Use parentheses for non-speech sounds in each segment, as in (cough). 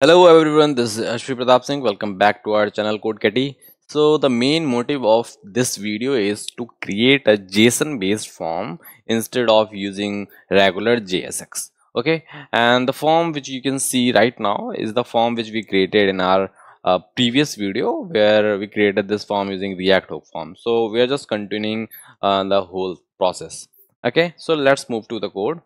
Hello everyone, this is Ashwani Pratap Singh. Welcome back to our channel CodeCaty. So the main motive of this video is to create a JSON based form instead of using regular JSX. Okay, and the form which you can see right now is the form which we created in our uh, previous video where we created this form using React hook form. So we are just continuing uh, the whole process. Okay, so let's move to the code.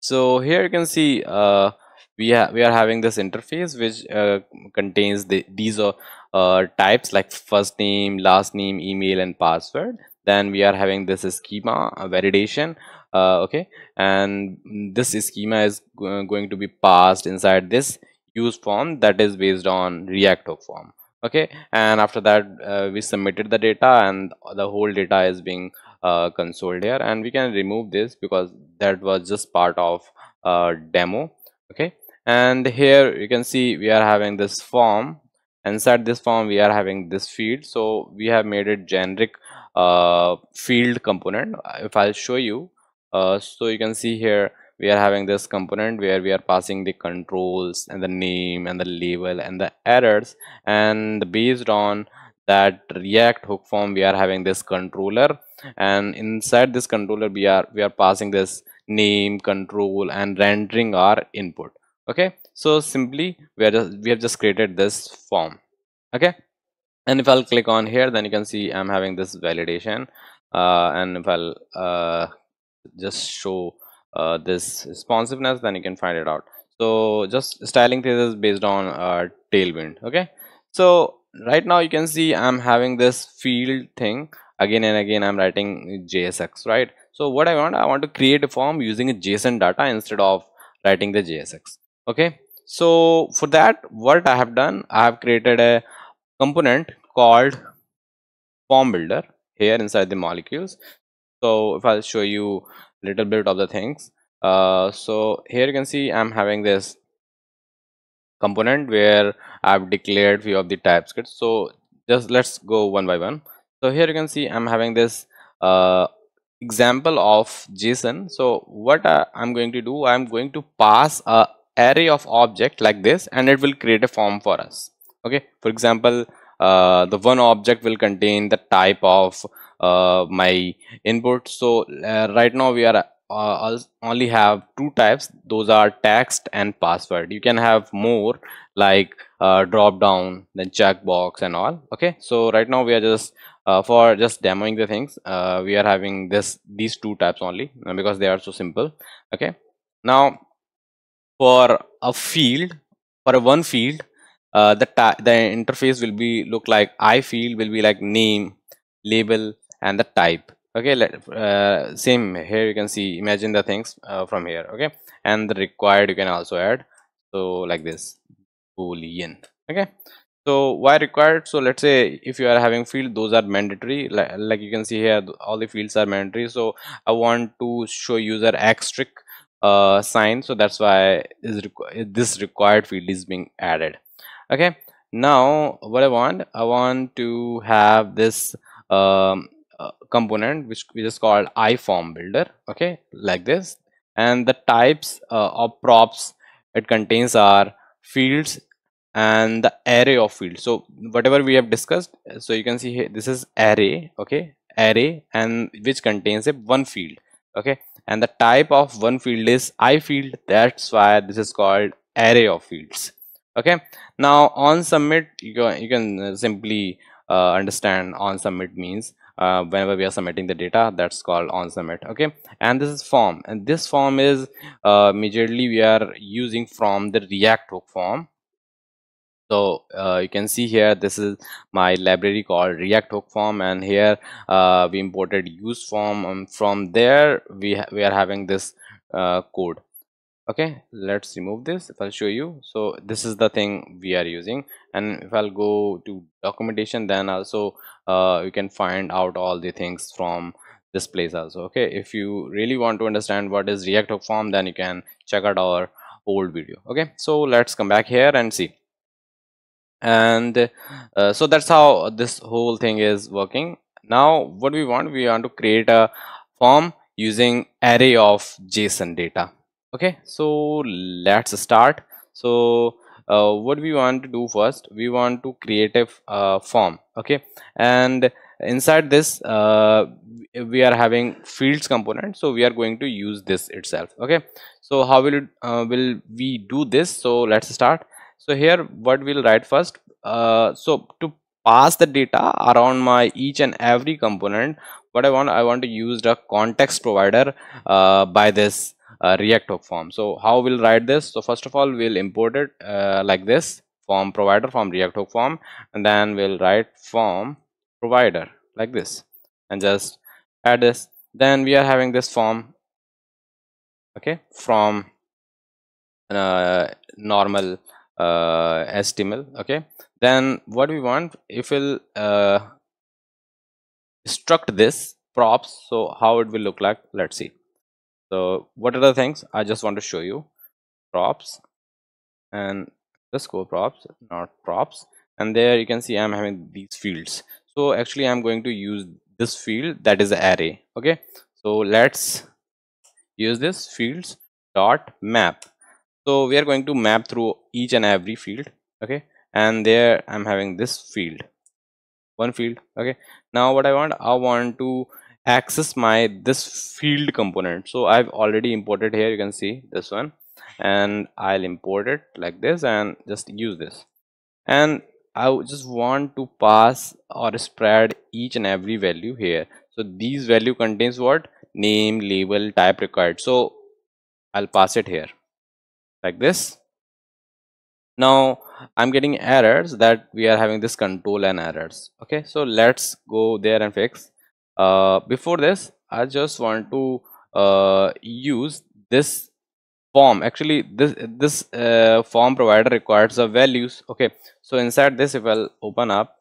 So here you can see uh, we have we are having this interface which uh, contains the these are uh, types like first name last name email and password. Then we are having this schema validation uh, okay? And this schema is going to be passed inside this use form that is based on react hook form okay? And after that uh, we submitted the data and the whole data is being uh, console here. And we can remove this because that was just part of uh, demo okay and here you can see we are having this form. Inside this form we are having this field. So we have made it generic uh, field component. If I'll show you uh, so you can see here we are having this component where we are passing the controls and the name and the label and the errors. And based on that react hook form we are having this controller. And inside this controller we are we are passing this name control and rendering our input okay? So simply we are just we have just created this form. Okay? And if I'll click on here then you can see I'm having this validation. Uh, and if I'll uh, just show uh, this responsiveness then you can find it out. So just styling this is based on uh, tailwind. Okay? So right now you can see I'm having this field thing. Again and again I'm writing JSX right? So what I want I want to create a form using a JSON data instead of writing the JSX okay. So for that what i have done i have created a component called form builder here inside the molecules. So if i'll show you a little bit of the things. Uh, so here you can see i'm having this component where i've declared few of the typescript so just let's go one by one. So here you can see i'm having this uh, example of json. So what I, i'm going to do i'm going to pass a array of object like this and it will create a form for us. Okay? For example uh, the one object will contain the type of uh, my input. So uh, right now we are uh, only have two types. Those are text and password. You can have more like uh, drop down then checkbox and all. Okay? So right now we are just uh, for just demoing the things we are having this these two types only because they are so simple. Okay? Now for a field for a one field uh, the the interface will be look like i field will be like name label and the type. Okay let, uh, same here you can see imagine the things uh, from here okay? And the required you can also add. So like this boolean okay? So why required? So let's say if you are having field those are mandatory. Like, like you can see here all the fields are mandatory. So i want to show user asterisk uh, sign. So that's why this required field is being added. Okay. Now what i want i want to have this um, uh, component which we just called iform builder. Okay. Like this. And the types uh, of props it contains are fields and the array of fields. So whatever we have discussed so you can see here this is array. Okay. Array and which contains a one field. Okay and the type of one field is i field. That's why this is called array of fields. Okay. Now on submit you can, you can simply uh, understand on submit means uh, whenever we are submitting the data that's called on submit okay. And this is form. And this form is uh, majorly we are using from the react hook form so uh, you can see here this is my library called react hook form and here uh, we imported use form um, from there we we are having this uh, code. Okay let's remove this. If i'll show you. So this is the thing we are using. And if i'll go to documentation then also uh, you can find out all the things from this place also. Okay if you really want to understand what is react hook form then you can check out our old video. Okay so let's come back here and see and uh, so that's how this whole thing is working. Now what we want we want to create a form using array of json data. Okay so let's start. So uh, what we want to do first we want to create a uh, form. Okay and inside this uh, we are having fields component so we are going to use this itself. Okay so how will it uh, will we do this? So let's start so here what we'll write first uh, so to pass the data around my each and every component what i want i want to use the context provider uh, by this uh, react hook form. So how we'll write this? So first of all we'll import it uh, like this form provider from react hook form and then we'll write form provider like this and just add this. Then we are having this form okay from uh, normal uh, HTML okay? Then what we want if we'll uh, struct this props so how it will look like let's see. So what are the things? I just want to show you. Props and the score props not props. And there you can see I'm having these fields. So actually i'm going to use this field that is array okay? So let's use this fields dot map so we are going to map through each and every field okay? And there i'm having this field. One field okay? Now what i want i want to access my this field component. So i've already imported here you can see this one. And i'll import it like this and just use this. And I just want to pass or spread each and every value here. So these value contains what? Name, label, type required. So I'll pass it here like this. Now I'm getting errors that we are having this control and errors. Okay, so let's go there and fix. Uh, before this, I just want to uh, use this form actually this this uh, form provider requires the values okay so inside this if i'll open up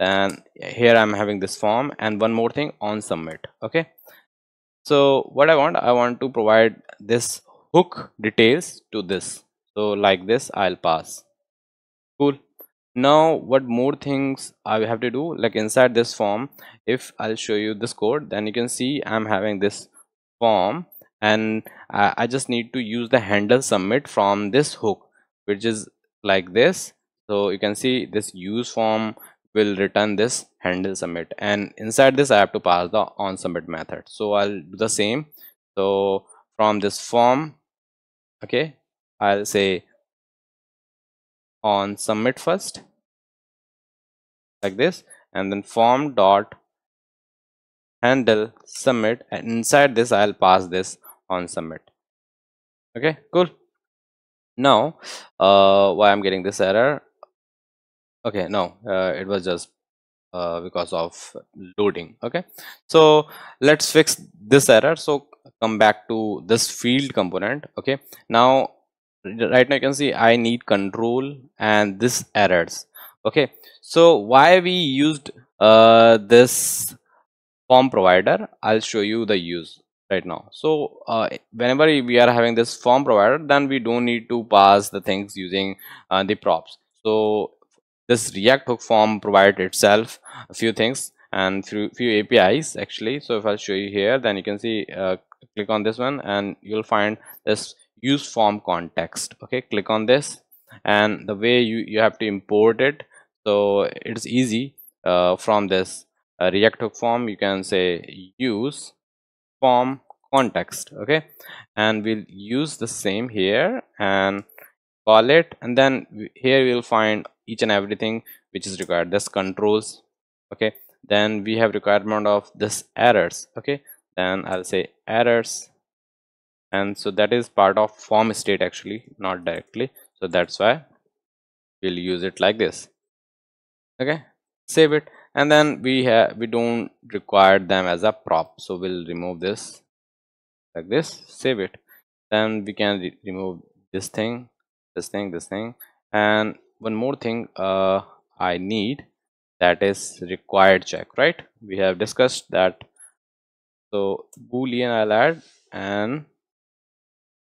and here i'm having this form and one more thing on submit okay so what i want i want to provide this hook details to this. So like this i'll pass. Cool. Now what more things i have to do? Like inside this form if i'll show you this code then you can see i'm having this form and I just need to use the handle submit from this hook which is like this. So you can see this use form will return this handle submit and inside this I have to pass the on submit method. So I'll do the same. So from this form okay I'll say on submit first like this and then form dot handle submit and inside this I'll pass this on submit okay cool. Now uh, why i'm getting this error? Okay no uh, it was just uh, because of loading okay? So let's fix this error. So come back to this field component okay? Now right now you can see i need control and this errors okay? So why we used uh, this form provider? I'll show you the use right now. So uh, whenever we are having this form provider then we don't need to pass the things using uh, the props. So this react hook form provide itself a few things and few, few apis actually. So if i'll show you here then you can see uh, click on this one and you'll find this use form context. Okay click on this and the way you you have to import it. So it's easy uh, from this uh, react hook form. You can say use form context. Okay and we'll use the same here and call it and then here we'll find each and everything which is required. This controls. Okay then we have requirement of this errors. Okay then i'll say errors. And so that is part of form state actually not directly. So that's why we'll use it like this. Okay? Save it. And then we have we don't require them as a prop. So we'll remove this like this. Save it. Then we can re remove this thing this thing this thing. And one more thing uh, i need that is required check right? We have discussed that so boolean i'll add and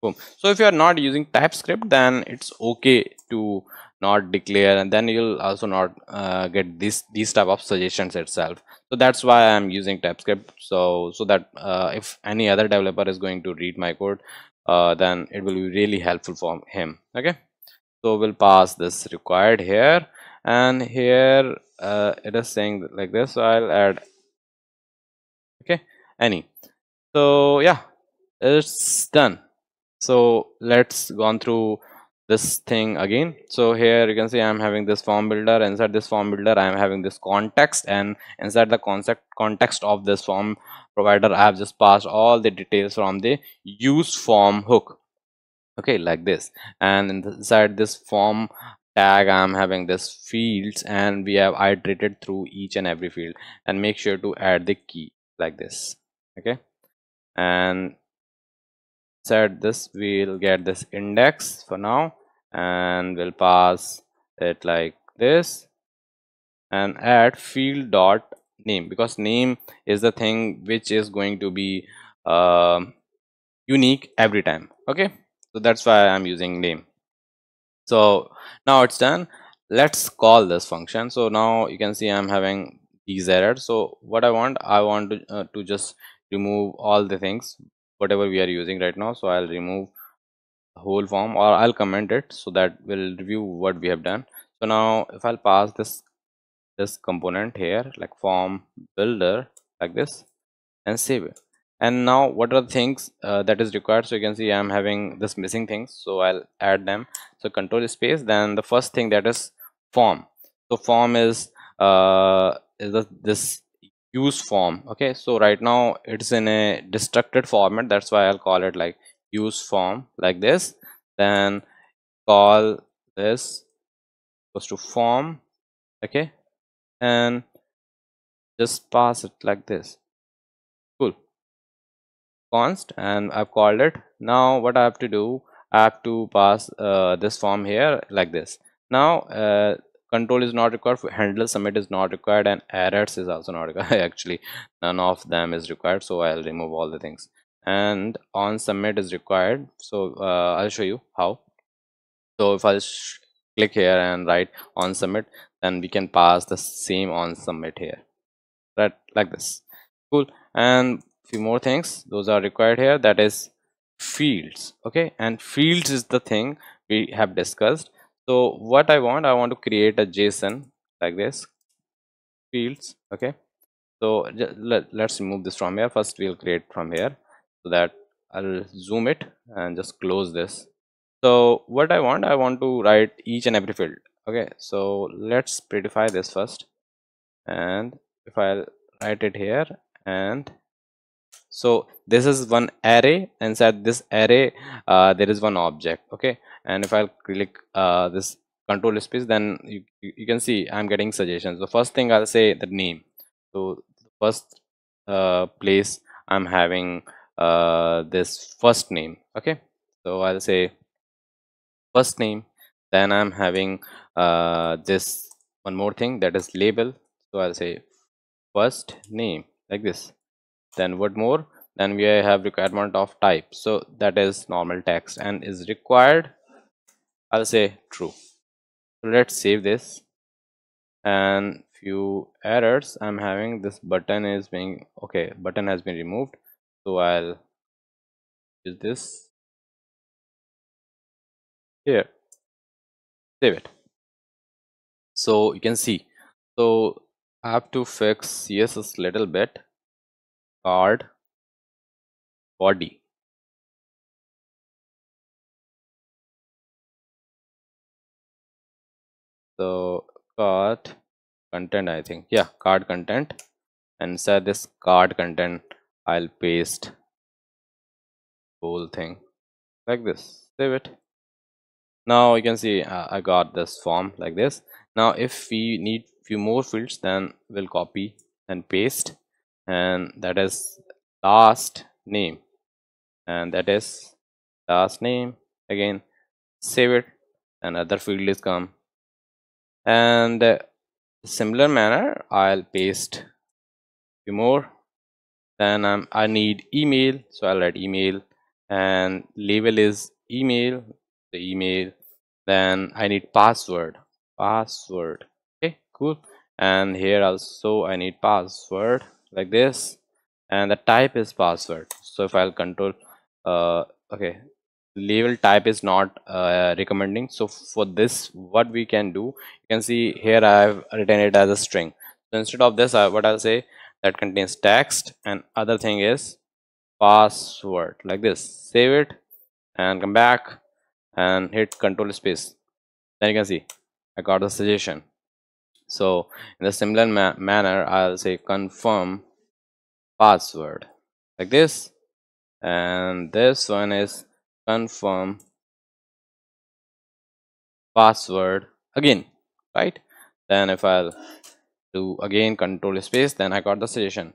boom. So if you are not using typescript then it's okay to not declare and then you'll also not uh, get this these type of suggestions itself. So that's why i'm using typescript. So so that uh, if any other developer is going to read my code uh, then it will be really helpful for him. Okay? So we'll pass this required here. And here uh, it is saying like this. So i'll add any. So yeah it's done. So let's gone through this thing again. So here you can see i'm having this form builder. Inside this form builder i am having this context. And inside the concept context of this form provider i have just passed all the details from the use form hook. Okay like this. And inside this form tag i'm having this fields. And we have iterated through each and every field. And make sure to add the key like this okay? And set this we'll get this index for now and we'll pass it like this and add field dot name because name is the thing which is going to be uh, unique every time okay? So that's why i'm using name. So now it's done. Let's call this function. So now you can see i'm having these errors. So what i want i want to, uh, to just remove all the things whatever we are using right now. So i'll remove the whole form or i'll comment it so that we'll review what we have done. So now if i'll pass this this component here like form builder like this and save it. And now what are the things uh, that is required? So you can see i'm having this missing things so i'll add them. So control space then the first thing that is form. So form is uh is this use form. Okay so right now it's in a destructed format. That's why i'll call it like use form like this. Then call this goes to form. Okay and just pass it like this. Cool. Const and i've called it. Now what i have to do i have to pass uh, this form here like this. Now uh, control is not required for handle submit is not required and errors is also not required. (laughs) Actually none of them is required so i'll remove all the things. And on submit is required so uh, i'll show you how. So if i click here and write on submit then we can pass the same on submit here. Right like this. Cool. And few more things those are required here that is fields okay? And fields is the thing we have discussed so what i want i want to create a json like this. Fields okay. So let, let's remove this from here. First we'll create from here so that i'll zoom it and just close this. So what i want i want to write each and every field okay. So let's prettify this first. And if i'll write it here and so this is one array. Inside this array uh, there is one object okay and if I'll click uh, this control space then you, you can see I'm getting suggestions. The first thing I'll say the name. So first uh, place I'm having uh, this first name okay? So I'll say first name then I'm having uh, this one more thing that is label. So I'll say first name like this. Then what more? Then we have requirement of type. So that is normal text and is required I'll say true. So let's save this. And few errors I'm having. This button is being okay button has been removed. So I'll use this. Here. Save it. So you can see. So I have to fix CSS little bit. Card. Body so card content i think. Yeah card content. And inside this card content i'll paste whole thing like this. Save it. Now you can see uh, i got this form like this. Now if we need few more fields then we'll copy and paste. And that is last name. And that is last name. Again save it. Another field is come and similar manner I'll paste few more. Then um, I need email so I'll write email. And label is email the email. Then I need password password. Okay cool. And here also I need password like this. And the type is password. So if I'll control uh okay label type is not uh, recommending. So for this what we can do you can see here i have written it as a string. So instead of this uh, what i'll say that contains text and other thing is password like this. Save it and come back and hit control space. Then you can see i got the suggestion. So in a similar ma manner i'll say confirm password like this. And this one is confirm password again right? Then if I'll do again control space then I got the suggestion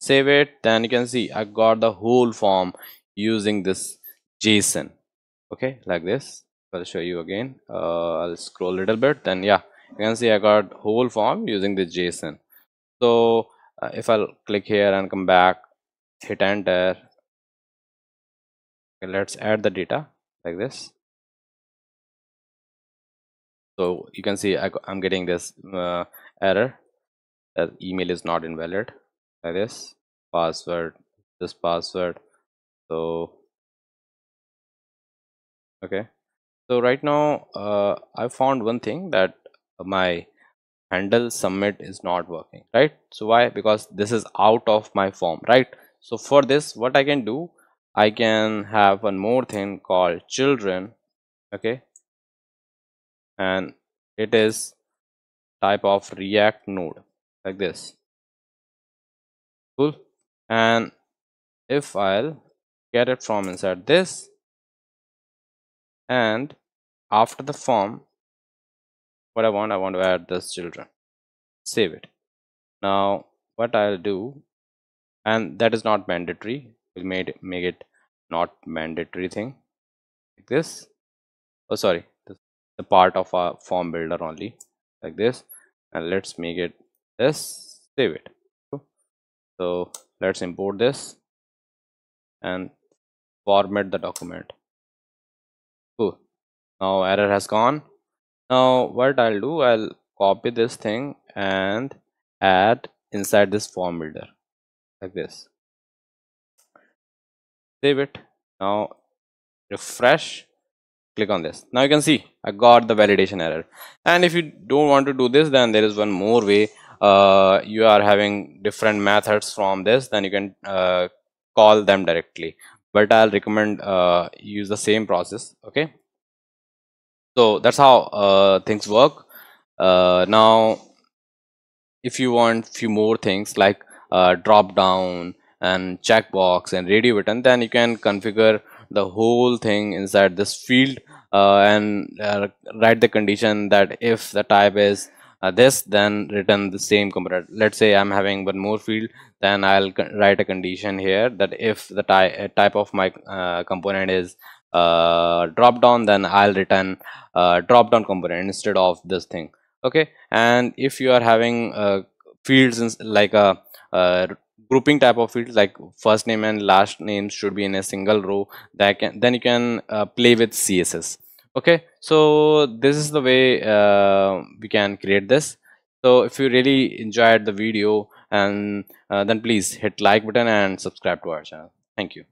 save it. Then you can see I got the whole form using this JSON. Okay like this. I'll show you again. Uh, I'll scroll a little bit. Then yeah you can see I got whole form using this JSON. So uh, if I'll click here and come back hit enter okay, let's add the data like this. So you can see I, am getting this uh, error that email is not invalid like this. Password this password. So okay. So right now uh, I found one thing that my handle submit is not working right? So why? Because this is out of my form right? So for this what I can do I can have one more thing called children okay? And it is type of react node like this. Cool? And if I'll get it from inside this and after the form what I want I want to add this children. Save it. Now what I'll do and that is not mandatory we'll made make it not mandatory thing. Like this. Oh sorry. The part of our form builder only. Like this. And let's make it this. Save it. So let's import this. And format the document. Cool. Now error has gone. Now what I'll do I'll copy this thing and add inside this form builder. Like this save it now refresh click on this. Now you can see I got the validation error. And if you don't want to do this then there is one more way. Uh, you are having different methods from this then you can uh, call them directly. But I'll recommend uh, use the same process okay? So that's how uh, things work. Uh, now if you want few more things like uh, drop down and checkbox and radio button then you can configure the whole thing inside this field uh, and uh, write the condition that if the type is uh, this then return the same component let's say i'm having one more field then i'll write a condition here that if the ty uh, type of my uh, component is uh, drop down then i'll return drop down component instead of this thing. Okay? And if you are having fields in, like a grouping type of fields like first name and last name should be in a single row that can then you can uh, play with css okay so this is the way uh, we can create this. So if you really enjoyed the video and uh, then please hit like button and subscribe to our channel. Thank you